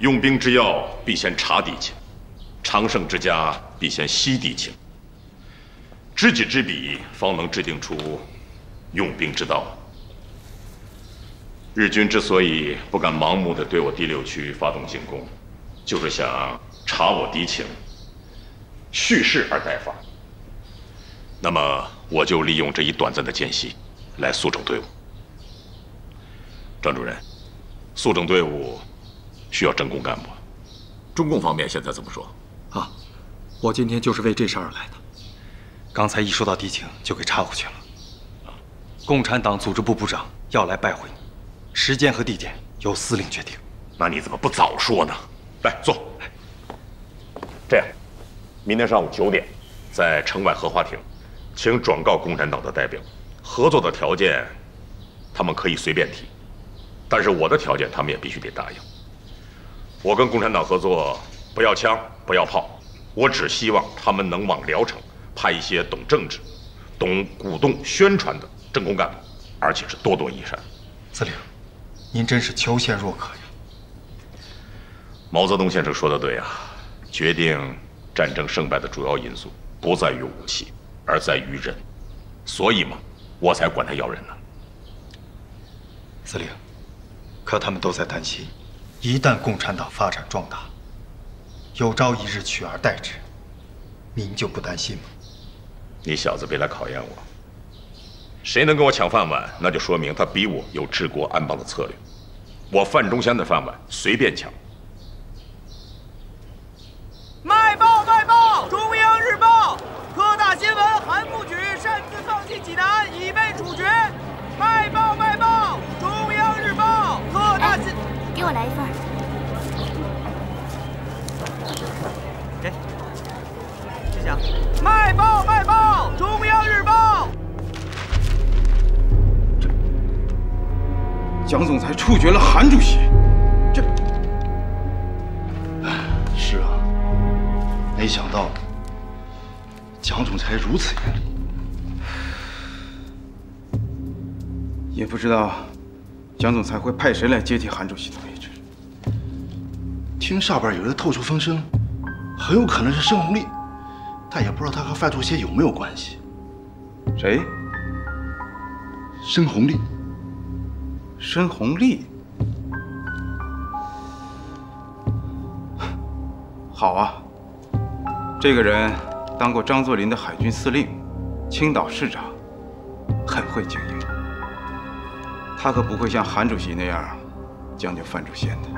用兵之要，必先察敌情；长胜之家，必先息敌情。知己知彼，方能制定出用兵之道。日军之所以不敢盲目的对我第六区发动进攻，就是想查我敌情，蓄势而待发。那么，我就利用这一短暂的间隙，来速整队伍。张主任，速整队伍需要政工干部，中共方面现在怎么说？啊，我今天就是为这事而来的。刚才一说到敌情，就给插过去了。共产党组织部部长要来拜会你。时间和地点由司令决定，那你怎么不早说呢？来坐。这样，明天上午九点，在城外荷花亭，请转告共产党的代表，合作的条件，他们可以随便提，但是我的条件他们也必须得答应。我跟共产党合作，不要枪，不要炮，我只希望他们能往聊城派一些懂政治、懂鼓动宣传的政工干部，而且是多多益善。司令。您真是求贤若渴呀！毛泽东先生说的对啊，决定战争胜败的主要因素不在于武器，而在于人，所以嘛，我才管他要人呢。司令，可他们都在担心，一旦共产党发展壮大，有朝一日取而代之，您就不担心吗？你小子别来考验我。谁能跟我抢饭碗，那就说明他比我有治国安邦的策略。我范仲淹的饭碗随便抢。卖报卖卖报卖报！中央日报。这蒋总裁处决了韩主席，这……是啊，没想到蒋总裁如此严厉，也不知道蒋总裁会派谁来接替韩主席的位置。听上边有人透出风声，很有可能是盛红利，但也不知道他和范仲先有没有关系。谁？申红利。申红利，好啊！这个人当过张作霖的海军司令、青岛市长，很会经营。他可不会像韩主席那样将就范仲先的。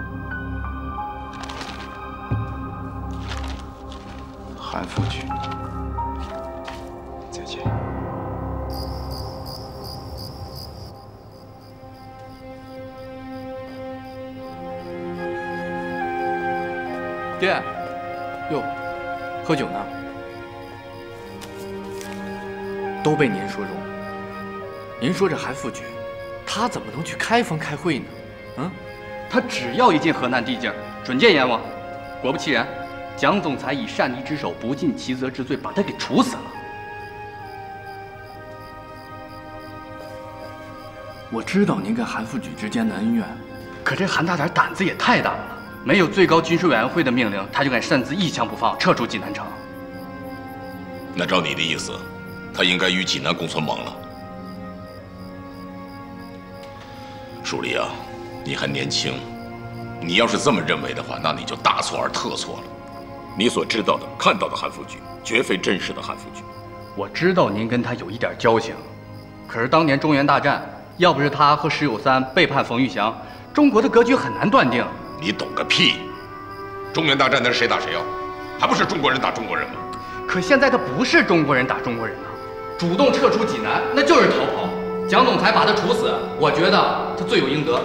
韩复榘，再见。爹，哟，喝酒呢？都被您说中了。您说这韩复榘，他怎么能去开封开会呢？嗯，他只要一进河南地界，准见阎王。果不其然，蒋总裁以擅离职守、不尽其责之罪把他给处死了。我知道您跟韩复榘之间的恩怨，可这韩大胆胆子也太大了。没有最高军事委员会的命令，他就敢擅自一枪不放撤出济南城。那照你的意思，他应该与济南共存亡了。舒立啊，你还年轻，你要是这么认为的话，那你就大错而特错了。你所知道的、看到的韩复榘，绝非真实的韩复榘。我知道您跟他有一点交情，可是当年中原大战，要不是他和石友三背叛冯玉祥，中国的格局很难断定。你懂个屁！中原大战那是谁打谁啊？还不是中国人打中国人吗？可现在他不是中国人打中国人啊，主动撤出济南那就是逃跑。蒋总裁把他处死，我觉得他罪有应得。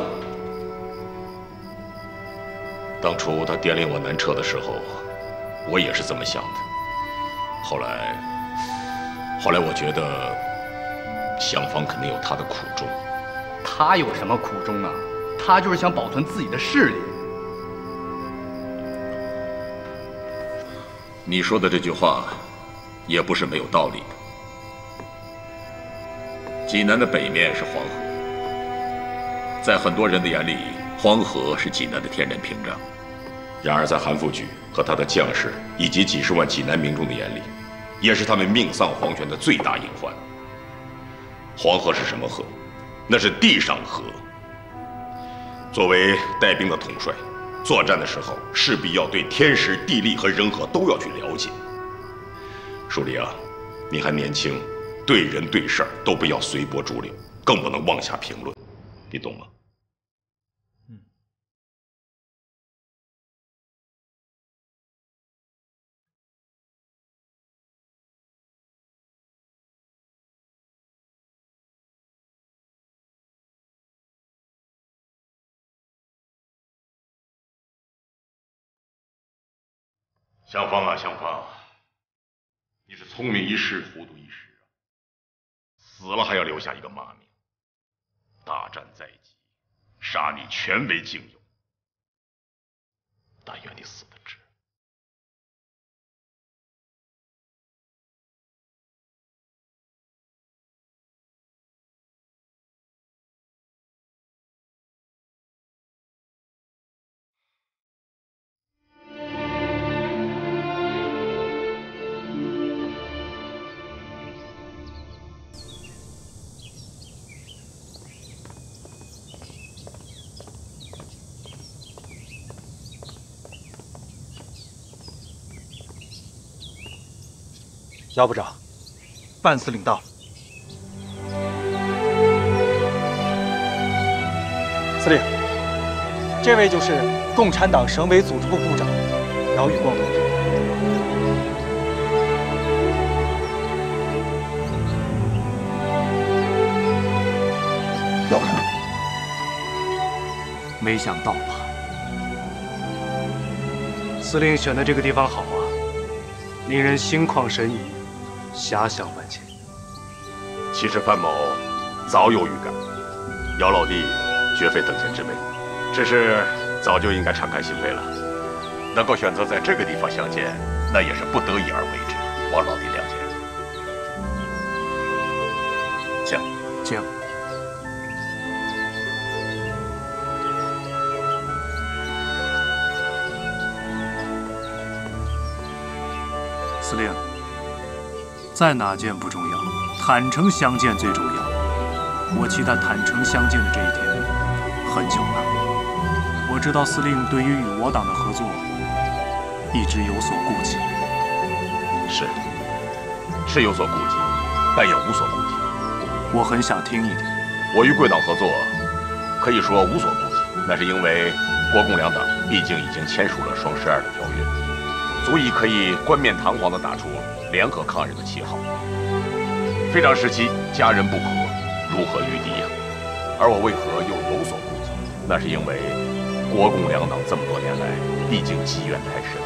当初他电令我南撤的时候，我也是这么想的。后来，后来我觉得蒋方肯定有他的苦衷。他有什么苦衷啊？他就是想保存自己的势力。你说的这句话，也不是没有道理的。济南的北面是黄河，在很多人的眼里，黄河是济南的天然屏障。然而在韩复榘和他的将士以及几十万济南民众的眼里，也是他们命丧黄泉的最大隐患。黄河是什么河？那是地上河。作为带兵的统帅，作战的时候势必要对天时地利和人和都要去了解。书立啊，你还年轻，对人对事儿都不要随波逐流，更不能妄下评论，你懂吗？向芳啊，向芳，你是聪明一世，糊涂一时啊！死了还要留下一个骂名。大战在即，杀你全为敬友。但愿你死姚部长，范司令到了。司令，这位就是共产党省委组织部部长姚玉光同志。要看，没想到吧？司令选的这个地方好啊，令人心旷神怡，遐想万千。其实范某早有预感，姚老弟绝非等闲之辈，只是早就应该敞开心扉了。能够选择在这个地方相见，那也是不得已而为之，望老弟谅解。请。请。在哪见不重要，坦诚相见最重要。我期待坦诚相见的这一天很久了。我知道司令对于与我党的合作一直有所顾忌。是，是有所顾忌，但也无所顾忌。我很想听一听。我与贵党合作，可以说无所顾忌，那是因为国共两党毕竟已经签署了双十二的条约，足以可以冠冕堂皇地打出联合抗日的旗号。非常时期，家人不和，如何御敌呀？而我为何又有所顾忌？那是因为国共两党这么多年来，毕竟积怨太深，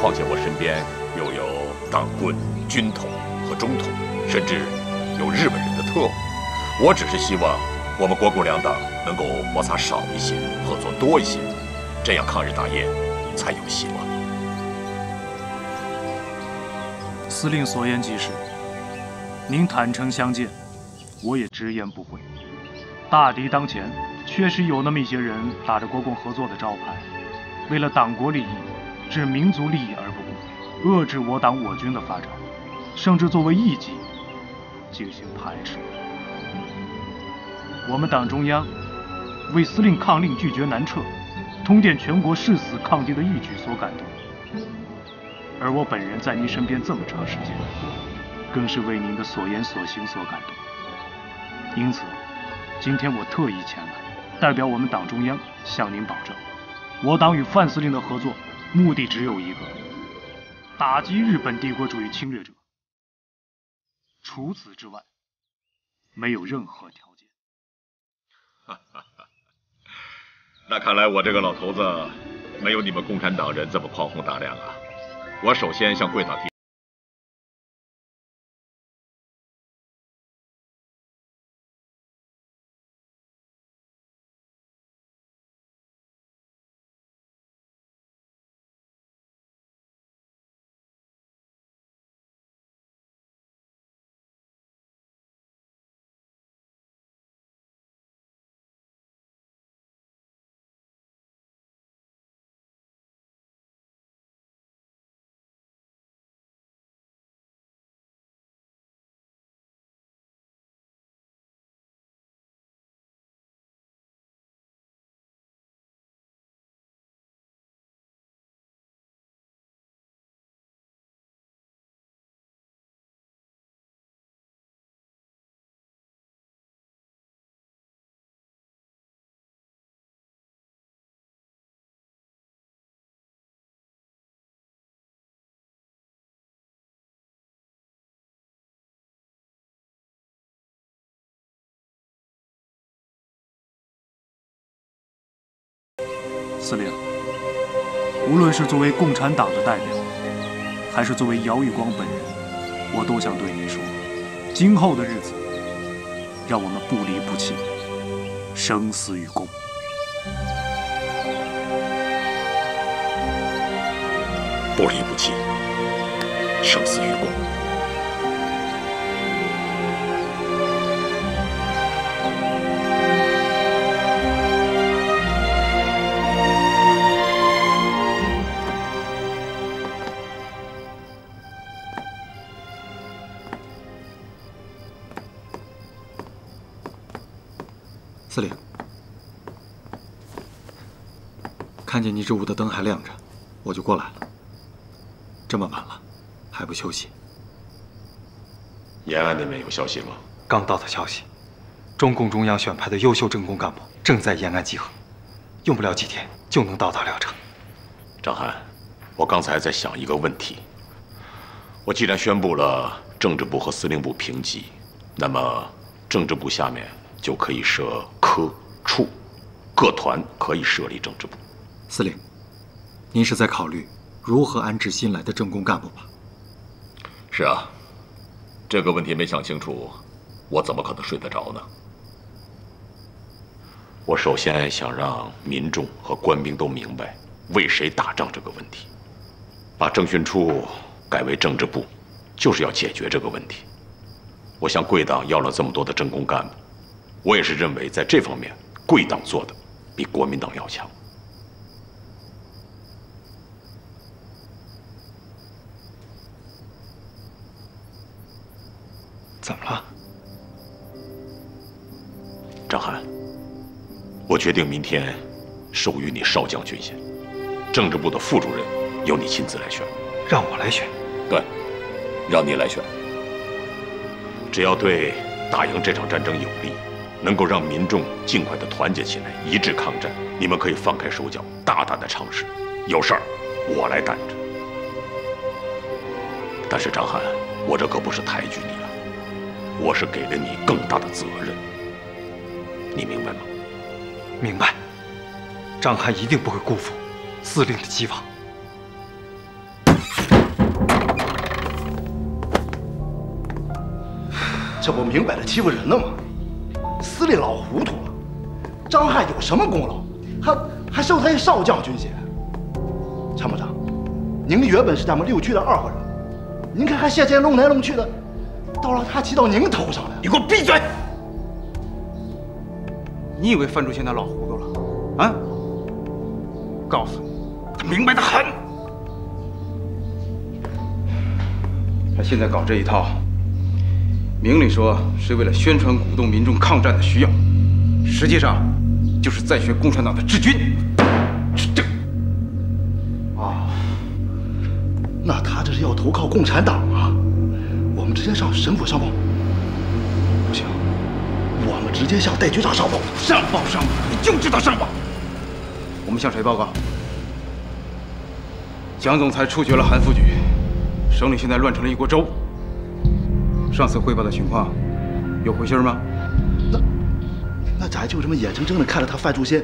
况且我身边又有党棍、军统和中统，甚至有日本人的特务。我只是希望我们国共两党能够摩擦少一些，合作多一些，这样抗日大业才有希望。司令所言极是，您坦诚相见，我也直言不讳。大敌当前，确实有那么一些人打着国共合作的招牌，为了党国利益、置民族利益而不顾，遏制我党我军的发展，甚至作为异己进行排斥。我们党中央为司令抗令拒绝南撤，通电全国誓死抗敌的义举所感动，而我本人在您身边这么长时间，更是为您的所言所行所感动。因此，今天我特意前来，代表我们党中央向您保证，我党与范司令的合作目的只有一个：打击日本帝国主义侵略者。除此之外，没有任何条件。那看来我这个老头子没有你们共产党人这么宽宏大量啊！我首先向贵党提。司令，无论是作为共产党的代表，还是作为姚玉光本人，我都想对您说：今后的日子，让我们不离不弃，生死与共。不离不弃，生死与共。看见你这屋的灯还亮着，我就过来了。这么晚了，还不休息？延安那边有消息吗？刚到的消息，中共中央选派的优秀政工干部正在延安集合，用不了几天就能到达聊城。张翰，我刚才在想一个问题：我既然宣布了政治部和司令部平级，那么政治部下面就可以设科、处，各团可以设立政治部。司令，您是在考虑？如何安置新来的政工干部吧？是啊，这个问题没想清楚，我怎么可能睡得着呢？我首先想让民众和官兵都明白为谁打仗这个问题，把政训处改为政治部，就是要解决这个问题。我向贵党要了这么多的政工干部，我也是认为在这方面贵党做的比国民党要强。怎么了，张翰？我决定明天授予你少将军衔，政治部的副主任由你亲自来选。让我来选？对，让你来选。只要对打赢这场战争有利，能够让民众尽快的团结起来，一致抗战，你们可以放开手脚，大胆的尝试。有事儿我来担着。但是张翰，我这可不是抬举你。我是给了你更大的责任，你明白吗？明白。张翰一定不会辜负司令的期望。这不明摆着欺负人呢吗？司令老糊涂了。张翰有什么功劳，还还授他一少将军衔？参谋长，您原本是咱们六区的二号人，您看还现在弄来弄去的。到了他骑到您头上了，你给我闭嘴！你以为范仲贤他老糊涂了？啊？告诉你，他明白的很。他现在搞这一套，明里说是为了宣传鼓动民众抗战的需要，实际上就是在学共产党的治军。这……啊，那他这是要投靠共产党啊？直接上省府上报，不行，我们直接向戴局长上报。上报上报，你就知道上报。我们向谁报告？蒋总裁处决了韩副局，省里现在乱成了一锅粥。上次汇报的情况有回信吗？那那咱就这么眼睁睁的看着他范仲先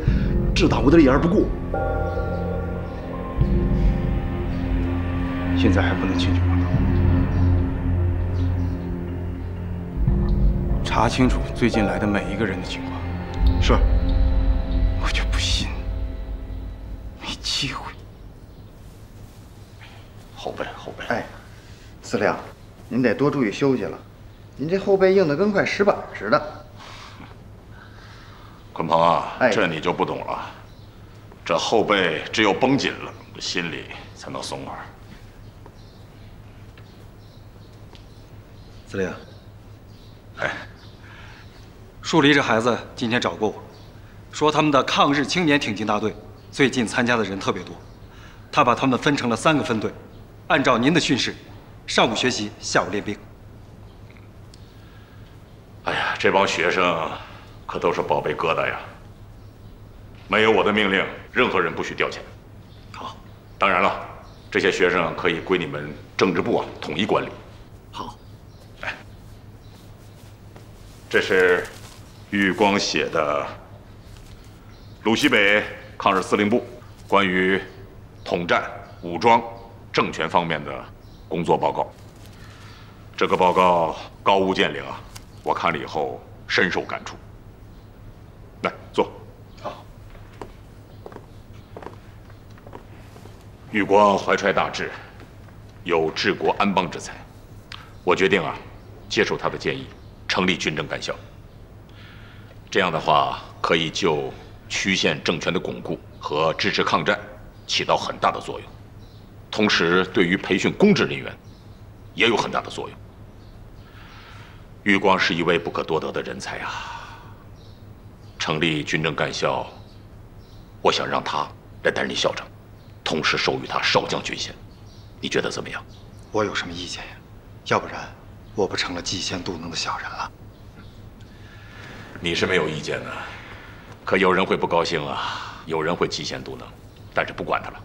置党国的利而不顾？现在还不能轻举查清楚最近来的每一个人的情况。是。我就不信没机会。后背，后背。哎，司令，您得多注意休息了。您这后背硬的跟块石板似的。鲲鹏啊，这你就不懂了。这后背只有绷紧了，心里才能松快。司令。哎。树篱这孩子今天找过我，说他们的抗日青年挺进大队最近参加的人特别多，他把他们分成了三个分队，按照您的训示，上午学习，下午练兵。哎呀，这帮学生可都是宝贝疙瘩呀！没有我的命令，任何人不许调遣。好，当然了，这些学生可以归你们政治部啊统一管理。好，来，这是。玉光写的《鲁西北抗日司令部关于统战、武装、政权方面的工作报告。这个报告高屋建瓴啊，我看了以后深受感触。来坐。好。玉光怀揣大志，有治国安邦之才，我决定啊，接受他的建议，成立军政干校。这样的话，可以就区县政权的巩固和支持抗战起到很大的作用，同时对于培训公职人员也有很大的作用。玉光是一位不可多得的人才啊！成立军政干校，我想让他来担任校长，同时授予他少将军衔，你觉得怎么样？我有什么意见呀？要不然，我不成了嫉贤妒能的小人了。你是没有意见的，可有人会不高兴啊，有人会嫉贤妒能，但是不管他了。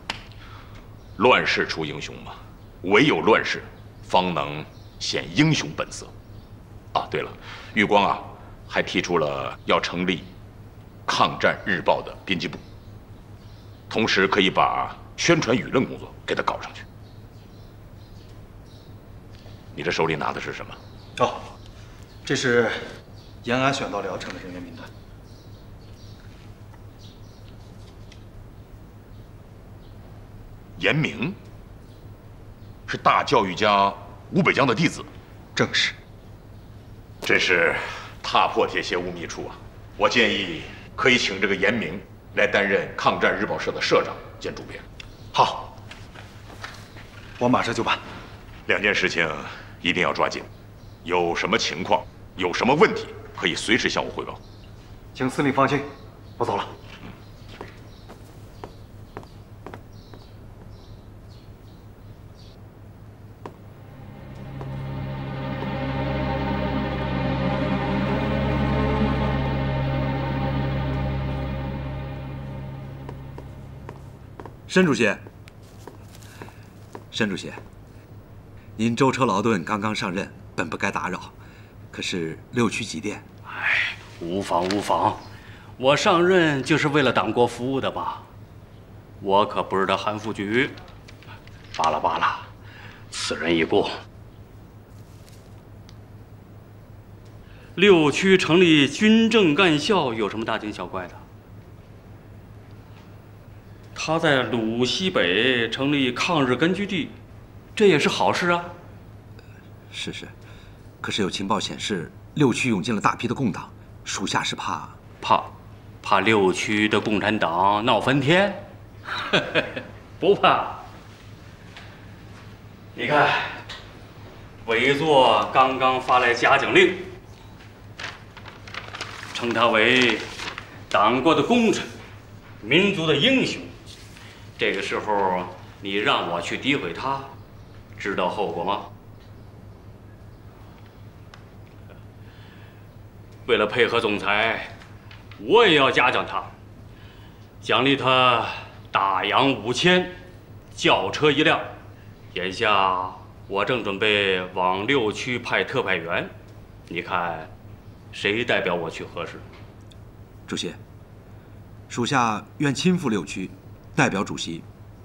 乱世出英雄嘛，唯有乱世，方能显英雄本色。啊，对了，玉光啊，还提出了要成立抗战日报的编辑部，同时可以把宣传舆论工作给他搞上去。你这手里拿的是什么？哦，这是。延安选到聊城的人员名单。严明是大教育家吴北江的弟子，正是。真是踏破铁鞋无觅处啊！我建议可以请这个严明来担任抗战日报社的社长兼主编。好，我马上就办。两件事情一定要抓紧，有什么情况，有什么问题。可以随时向我汇报，请司令放心，我走了。申主席，申主席，您舟车劳顿，刚刚上任，本不该打扰。可是六区几电，哎，无妨无妨，我上任就是为了党国服务的吧。我可不是他韩复榘。罢了罢了，此人已故。六区成立军政干校有什么大惊小怪的？他在鲁西北成立抗日根据地，这也是好事啊。是是。可是有情报显示，六区涌进了大批的共党，属下是怕怕怕六区的共产党闹翻天，不怕。你看，委座刚刚发来嘉奖令，称他为党国的功臣，民族的英雄。这个时候你让我去诋毁他，知道后果吗？为了配合总裁，我也要嘉奖他，奖励他大洋五千，轿车一辆。眼下我正准备往六区派特派员，你看谁代表我去合适？主席，属下愿亲赴六区，代表主席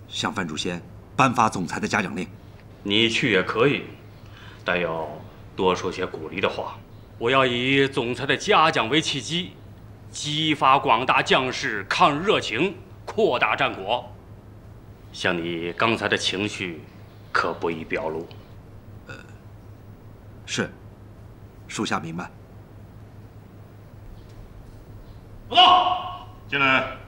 向范主先颁发总裁的嘉奖令。你去也可以，但要多说些鼓励的话。我要以总裁的嘉奖为契机，激发广大将士抗日热情，扩大战果。像你刚才的情绪，可不宜表露。呃，是，属下明白。报告，进来。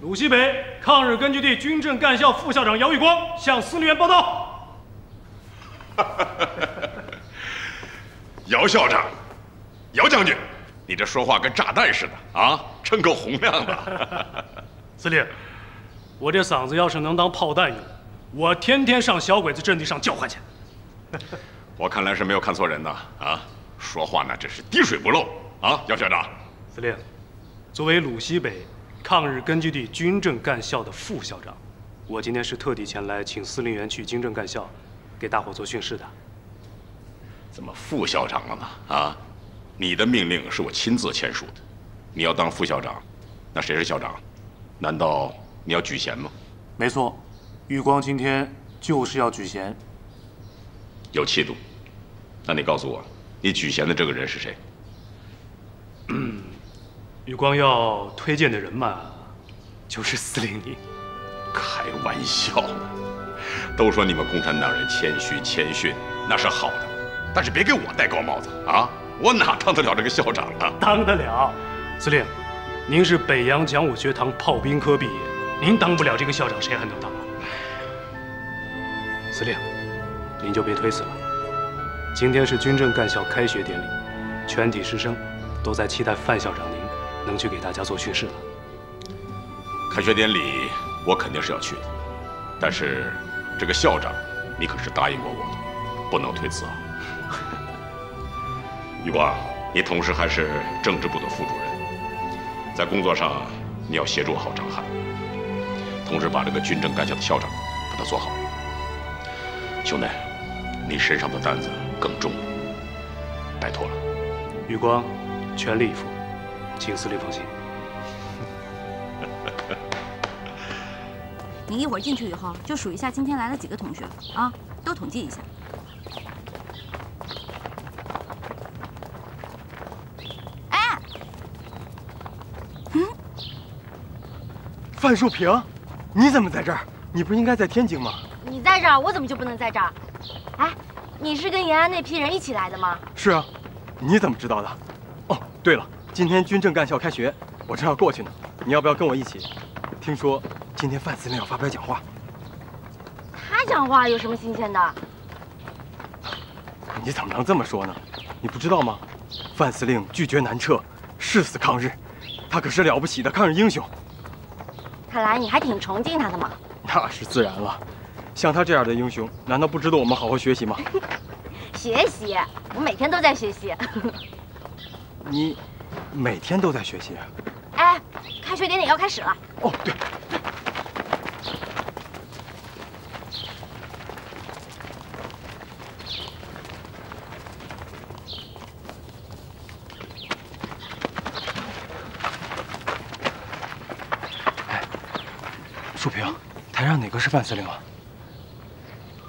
鲁西北抗日根据地军政干校副校长姚玉光向司令员报道。姚校长，姚将军，你这说话跟炸弹似的啊，真够洪亮的。司令，我这嗓子要是能当炮弹用，我天天上小鬼子阵地上叫唤去。我看来是没有看错人呐啊，说话那真是滴水不漏啊，姚校长。司令，作为鲁西北。抗日根据地军政干校的副校长，我今天是特地前来请司令员去军政干校，给大伙做训示的。怎么副校长了呢？啊，你的命令是我亲自签署的，你要当副校长，那谁是校长？难道你要举贤吗？没错，玉光今天就是要举贤。有气度。那你告诉我，你举贤的这个人是谁？玉光耀推荐的人嘛，就是司令你。开玩笑呢，都说你们共产党人谦虚谦逊，那是好的，但是别给我戴高帽子啊！我哪当得了这个校长啊？当得了，司令，您是北洋讲武学堂炮兵科毕业，您当不了这个校长，谁还能当啊？司令，您就别推辞了。今天是军政干校开学典礼，全体师生都在期待范校长您能去给大家做训示了。开学典礼。我肯定是要去的，但是这个校长，你可是答应过我的，不能推辞啊！余光，你同时还是政治部的副主任，在工作上你要协助好张翰，同时把这个军政干校的校长把他做好。兄弟，你身上的担子更重了，拜托了。余光，全力以赴，请司令放心。你一会儿进去以后，就数一下今天来了几个同学啊，都统计一下。哎，嗯，范树平，你怎么在这儿？你不应该在天津吗？你在这儿，我怎么就不能在这儿？哎，你是跟延安那批人一起来的吗？是啊，你怎么知道的？哦，对了，今天军政干校开学，我正要过去呢，你要不要跟我一起？听说。今天范司令要发表讲话，他讲话有什么新鲜的？你怎么能这么说呢？你不知道吗？范司令拒绝南撤，誓死抗日，他可是了不起的抗日英雄。看来你还挺崇敬他的嘛。那是自然了，像他这样的英雄，难道不值得我们好好学习吗？学习，我每天都在学习。你每天都在学习？哎，开学典礼要开始了。哦，对。树平，台上哪个是范司令啊？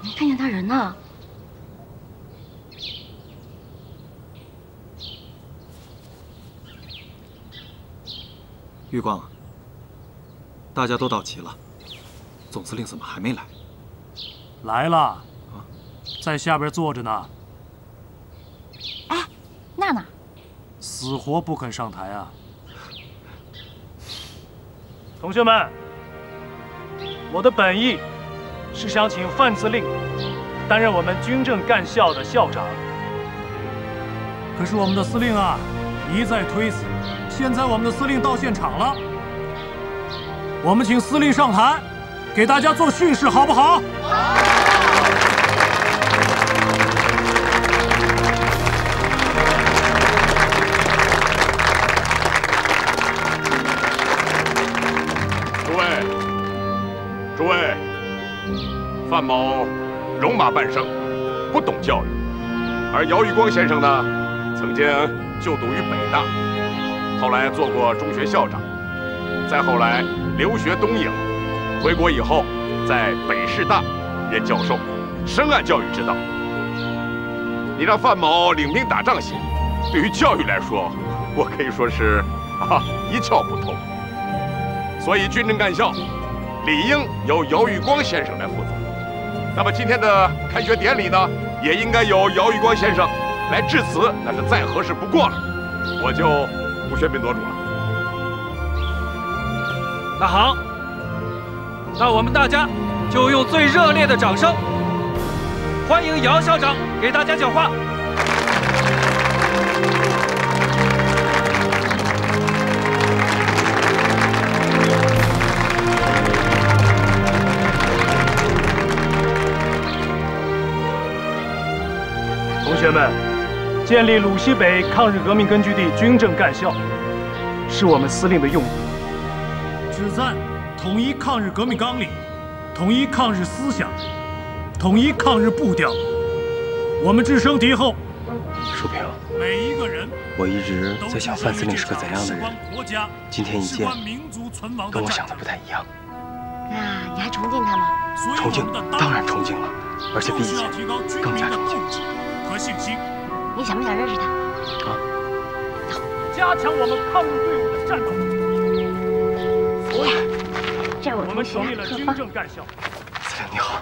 没看见他人呢。玉光，大家都到齐了，总司令怎么还没来？来了，在下边坐着呢。哎，娜娜，死活不肯上台啊！同学们。我的本意是想请范司令担任我们军政干校的校长，可是我们的司令啊一再推辞。现在我们的司令到现场了，我们请司令上台，给大家做训示，好不好？诸位，诸位范某戎马半生，不懂教育，而姚玉光先生呢，曾经就读于北大，后来做过中学校长，再后来留学东瀛，回国以后在北师大任教授，深谙教育之道。你让范某领兵打仗行，对于教育来说，我可以说是啊一窍不通。所以军政干校理应由姚玉光先生来负责。那么今天的开学典礼呢，也应该由姚玉光先生来致辞，那是再合适不过了。我就不喧宾夺主了。那好，那我们大家就用最热烈的掌声，欢迎姚校长给大家讲话。同学们，建立鲁西北抗日革命根据地军政干校，是我们司令的用意，旨在统一抗日革命纲领，统一抗日思想，统一抗日步调。我们置身敌后。树平，每一个人我一直在想范司令是个怎样的人，今天一见，跟我想的不太一样。那你还崇敬他吗？崇敬，当然崇敬了，而且比以前更加崇敬。和信心。你想不想认识他？啊。加强我们抗日队伍的战斗力。所以，这我们成立了军政干校。司令你好。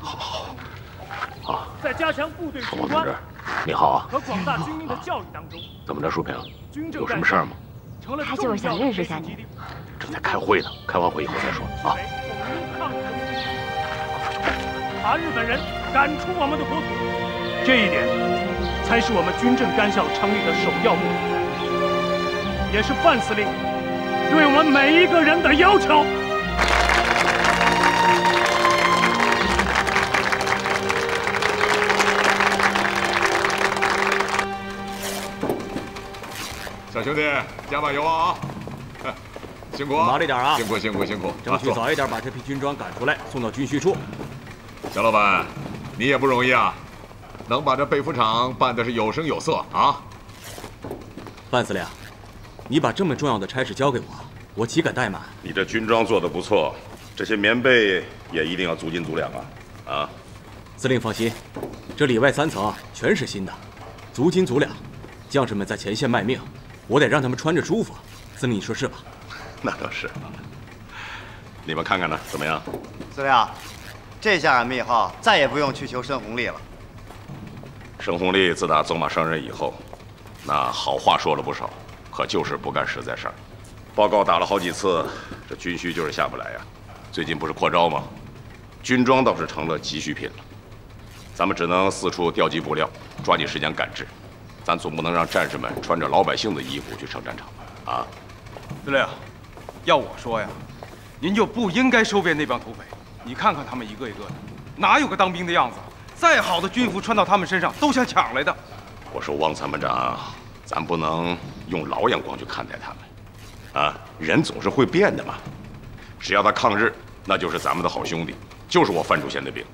好好好。在加强部队军官同志，你好啊。和广大军民的教育当中。怎么着，淑萍？有什么事儿吗？他就是想认识下你。正在开会呢，开完会以后再说啊。把日本人赶出我们的国土，这一点才是我们军政干校成立的首要目的，也是范司令对我们每一个人的要求。小兄弟，加把油啊！辛苦，麻利点啊！辛苦辛苦辛苦，争取早一点把这批军装赶出来，送到军需处。小老板，你也不容易啊，能把这被服厂办的是有声有色啊！范司令，你把这么重要的差事交给我，我岂敢怠慢？你这军装做的不错，这些棉被也一定要足斤足两啊！啊！司令放心，这里外三层全是新的，足斤足两。将士们在前线卖命，我得让他们穿着舒服。司令，你说是吧？那倒是。你们看看呢，怎么样？司令，这下俺们以后再也不用去求申红利了。沈红利自打走马上任以后，那好话说了不少，可就是不干实在事儿。报告打了好几次，这军需就是下不来呀。最近不是扩招吗？军装倒是成了急需品了。咱们只能四处调集布料，抓紧时间赶制。咱总不能让战士们穿着老百姓的衣服去上战场吧？啊！司令，要我说呀，您就不应该收编那帮土匪。你看看他们一个一个的，哪有个当兵的样子？再好的军服穿到他们身上都像抢来的。我说汪参谋长，咱不能用老眼光去看待他们。啊，人总是会变的嘛。只要他抗日，那就是咱们的好兄弟，就是我范主贤的兵。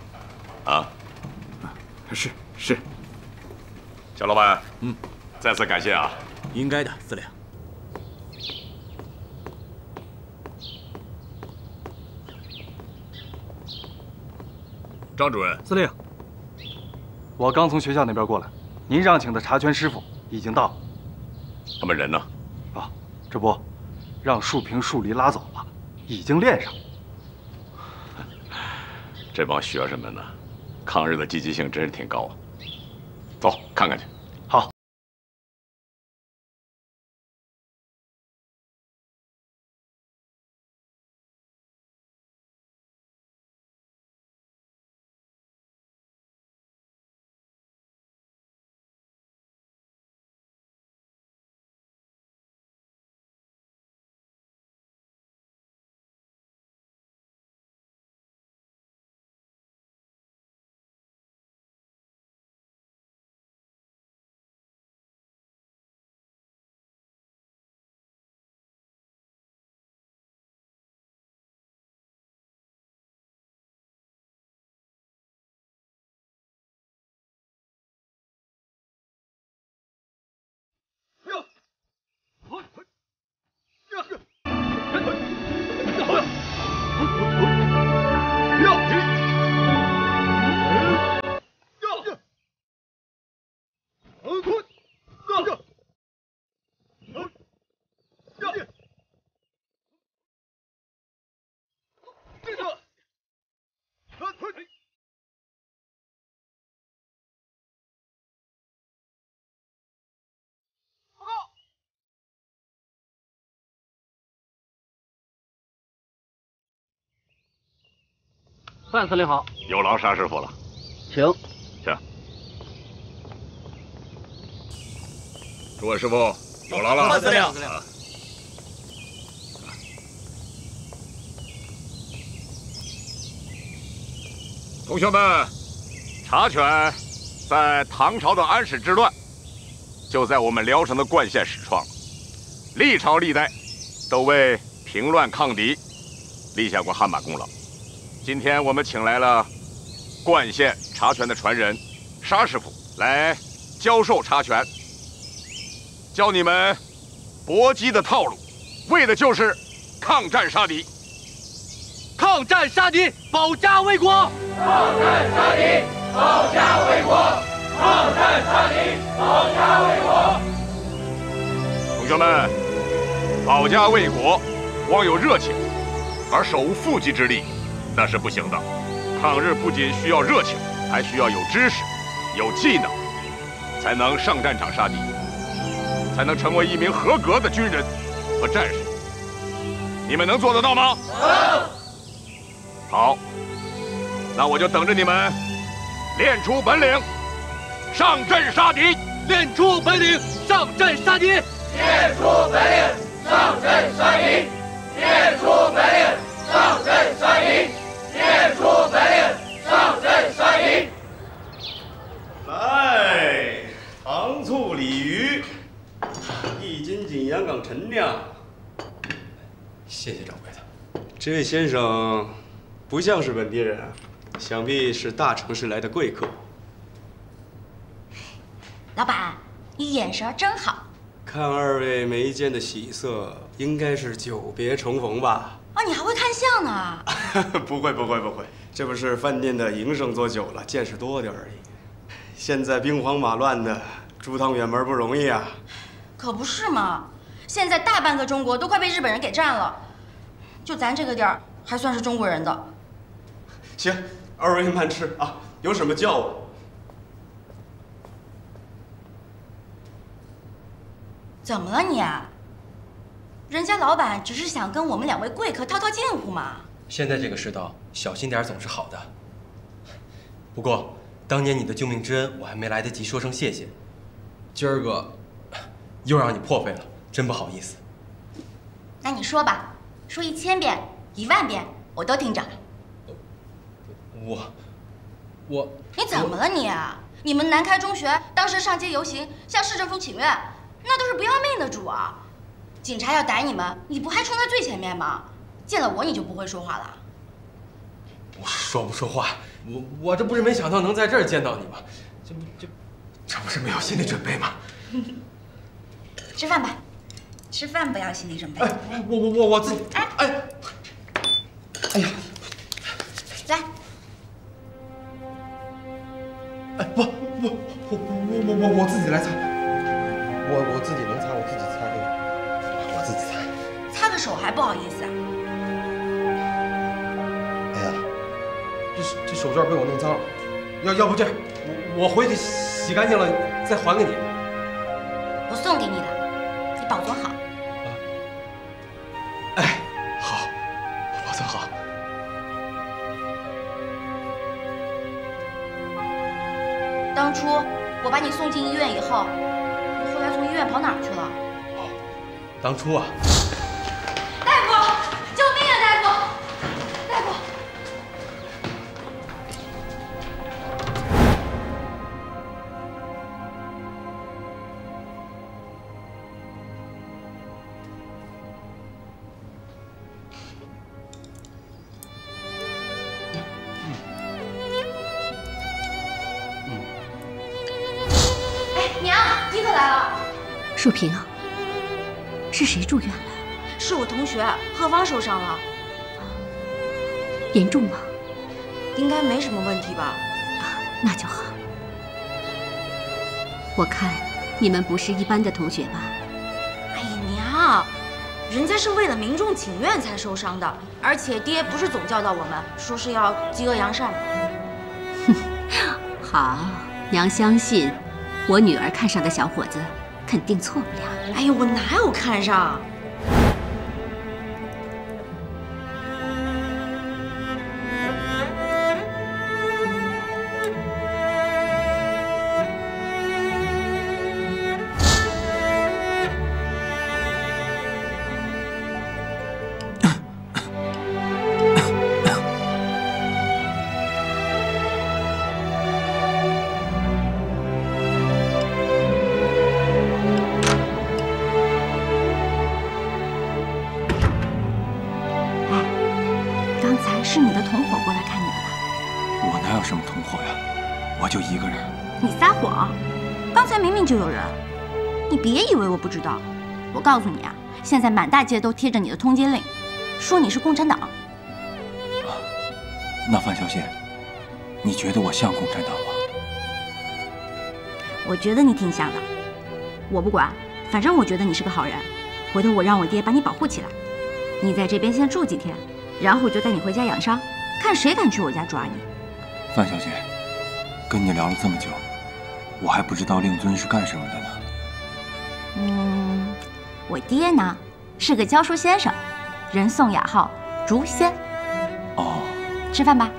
啊，是是。小老板，嗯，再次感谢啊。应该的，司令。张主任，司令，我刚从学校那边过来，您让请的茶拳师傅已经到了。他们人呢？啊，这不，让树平、树离拉走了，已经练上了。这帮学生们呢，抗日的积极性真是挺高啊。走，看看去。范司令好，有劳沙师傅了，请，请。诸位师傅，有劳了。范司令，同学们，茶犬在唐朝的安史之乱，就在我们辽城的冠县始创，历朝历代都为平乱抗敌立下过汗马功劳。今天我们请来了冠县查拳的传人沙师傅来教授查拳，教你们搏击的套路，为的就是抗战杀敌。抗战杀敌，保家卫国。抗战杀敌，保家卫国。抗战杀敌，保家卫国。同学们，保家卫国，光有热情，而手无缚鸡之力，那是不行的。抗日不仅需要热情，还需要有知识、有技能，才能上战场杀敌，才能成为一名合格的军人和战士。你们能做得到吗？能。好，那我就等着你们练出本领，上阵杀敌。练出本领，上阵杀敌。练出本领，上阵杀敌。练出本领，上阵杀敌。练出本领，上阵杀敌。来，糖醋鲤鱼，一斤锦阳港陈酿。谢谢掌柜的。这位先生。不像是本地人，想必是大城市来的贵客。老板，你眼神真好。看二位眉间的喜色，应该是久别重逢吧？啊，你还会看相呢？不会，不会，不会，这不是饭店的营生做久了，见识多点而已。现在兵荒马乱的，出趟远门不容易啊。可不是嘛，现在大半个中国都快被日本人给占了，就咱这个地儿还算是中国人的。行，二位慢吃啊！有什么叫我。怎么了你？人家老板只是想跟我们两位贵客套套近乎嘛。现在这个世道，小心点总是好的。不过当年你的救命之恩，我还没来得及说声谢谢。今儿个又让你破费了，真不好意思。那你说吧，说一千遍、一万遍，我都听着。我，我，你怎么了你？你们南开中学当时上街游行，向市政府请愿，那都是不要命的主啊！警察要逮你们，你不还冲在最前面吗？见了我你就不会说话了？我说不说话？我我这不是没想到能在这儿见到你吗？这不这，这不是没有心理准备吗？吃饭吧，吃饭不要心理准备。哎，我我我我自己。哎哎，哎呀，来。哎不，我我我我我我自己来擦，我我自己能擦，我自己个手还不好意思啊？哎呀，这这手绢被我弄脏了，要要不这样，我我回去洗干净了再还给你。我送给你的，你保存好。哎，好，我保存好。当初我把你送进医院以后，你后来从医院跑哪儿去了？哦，当初啊。谁住院了？是我同学贺芳受伤了，严重吗？应该没什么问题吧？啊那就好。我看你们不是一般的同学吧？哎呀，娘，人家是为了民众请愿才受伤的，而且爹不是总教导我们说是要积恶扬善吗？好，娘相信我女儿看上的小伙子肯定错不了。哎呀，我哪有看上？告诉你啊，现在满大街都贴着你的通缉令，说你是共产党。那范小姐，你觉得我像共产党吗？我觉得你挺像的。我不管，反正我觉得你是个好人。回头我让我爹把你保护起来，你在这边先住几天，然后我就带你回家养伤，看谁敢去我家抓你。范小姐，跟你聊了这么久，我还不知道令尊是干什么的呢。嗯，我爹呢是个教书先生，人送雅号竹仙。哦，吃饭吧。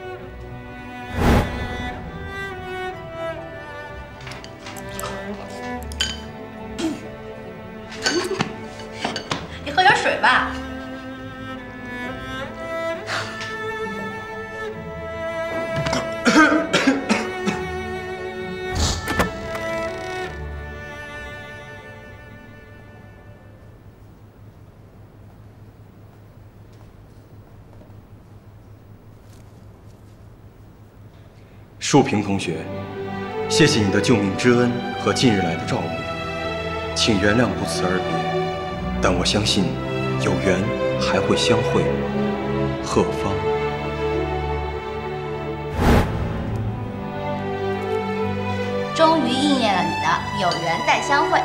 树平同学，谢谢你的救命之恩和近日来的照顾，请原谅不辞而别，但我相信有缘还会相会。贺芳。终于应验了你的“有缘再相会”。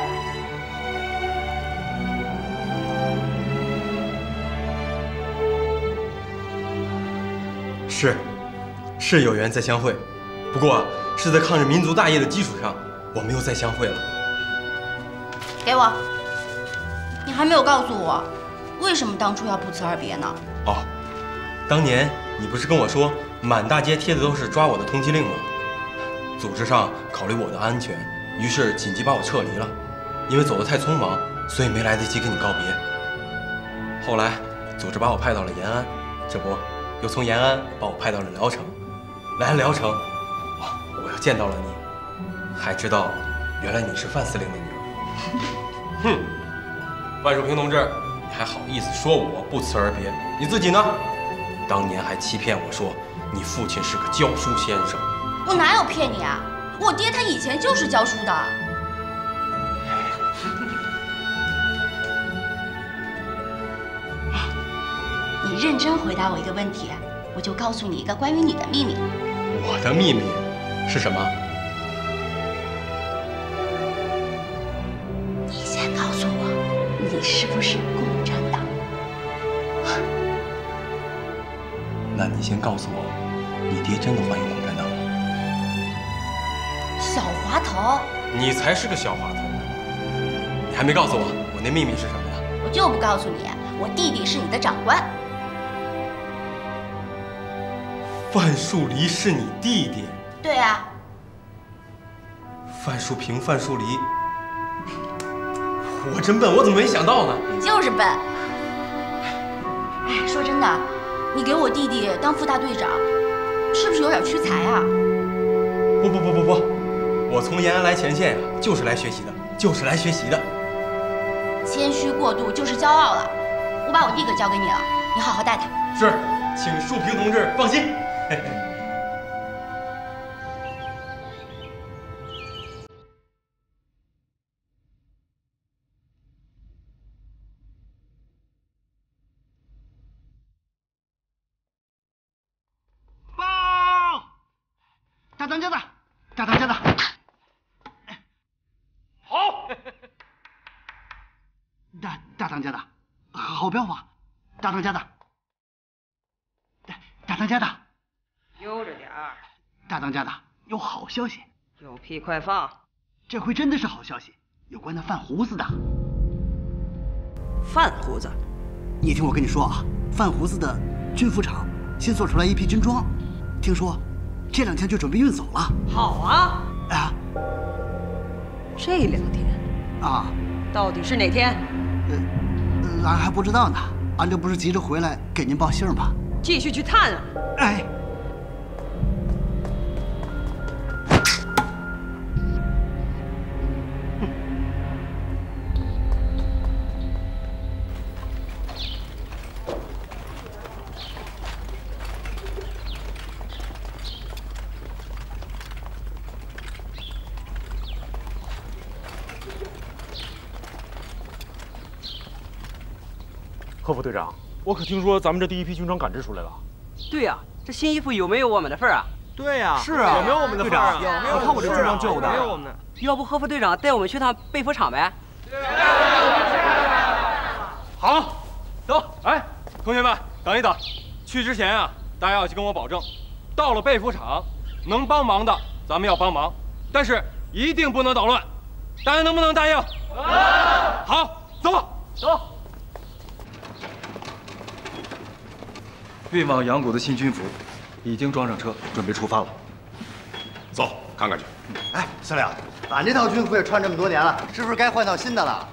是，是有缘再相会，不过是在抗日民族大业的基础上，我们又再相会了。给我。你还没有告诉我，为什么当初要不辞而别呢？哦，当年你不是跟我说满大街贴的都是抓我的通缉令吗？组织上考虑我的安全，于是紧急把我撤离了。因为走得太匆忙，所以没来得及跟你告别。后来组织把我派到了延安，这不又从延安把我派到了聊城。来了聊城，哇，我见到了你，还知道原来你是范司令的女儿。哼，万树平同志，你还好意思说我不辞而别？你自己呢？当年还欺骗我说你父亲是个教书先生。我哪有骗你啊？我爹他以前就是教书的。你认真回答我一个问题，我就告诉你一个关于你的秘密。我的秘密是什么？你先告诉我，你是不是共产党？那你先告诉我，你爹真的欢迎共产党吗？小滑头，你才是个小滑头！你还没告诉我，我那秘密是什么呀？我就不告诉你，我弟弟是你的长官。范树离是你弟弟？对啊。范树平、范树离，我真笨，我怎么没想到呢？你就是笨。哎，说真的，你给我弟弟当副大队长，是不是有点屈才啊？不不不不不，我从延安来前线呀，就是来学习的，就是来学习的。谦虚过度就是骄傲了。我把我弟哥交给你了，你好好带他。是，请树平同志放心。嘿嘿。消息！有屁快放！这回真的是好消息，有关那范胡子的。范胡子，你听我跟你说啊，范胡子的军服厂新做出来一批军装，听说这两天就准备运走了。好啊！啊，这两天啊，到底是哪天？呃，俺还不知道呢。俺这不是急着回来给您报信吗？继续去探啊！哎。队长，我可听说咱们这第一批军装赶制出来了。对呀、这新衣服有没有我们的份儿啊？对呀是啊，有没有我们的份儿啊有没有我看我这军装旧的有没有我们的？要不何副队长带我们去趟被服厂呗？好，走。哎，同学们，等一等，去之前啊，大家要去跟我保证，到了被服厂，能帮忙的咱们要帮忙，但是一定不能捣乱。大家能不能答应？好，走走。运往阳谷的新军服已经装上车，准备出发了。走，看看去。哎，司令，俺这套军服也穿这么多年了，是不是该换套新的了？